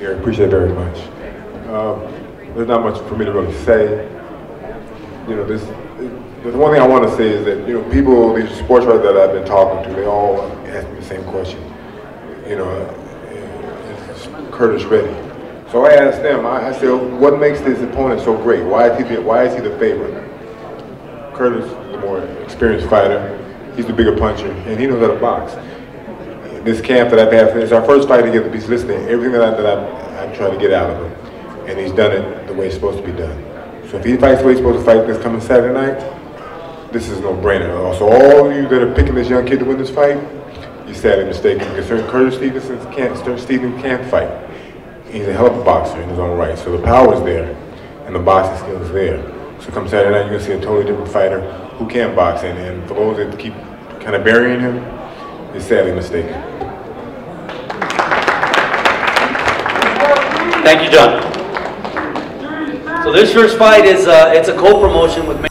Gary, appreciate it very much. Um, there's not much for me to really say. You know, this, the one thing I want to say is that, you know, people, these sports writers that I've been talking to, they all ask me the same question. You know, uh, is Curtis ready? So I asked them, I, I said, what makes this opponent so great? Why is he the, why is he the favorite? Curtis is the more experienced fighter. He's the bigger puncher, and he knows how to box. This camp that I've had, it's our first fight together, he's listening. Everything that, I, that I, I'm trying to get out of him, and he's done it the way it's supposed to be done. So if he fights the way he's supposed to fight this coming Saturday night, this is no brainer. So all of you that are picking this young kid to win this fight, you're sadly mistaken. Because Curtis Stevens can't, can't fight. He's a hell of a boxer in his own right. So the power is there, and the boxing skill is there. So come Saturday night, you're gonna see a totally different fighter who can box. And, and for those that keep kind of burying him, you're sadly mistaken. Thank you, John. So this first fight is, uh, it's a co-promotion with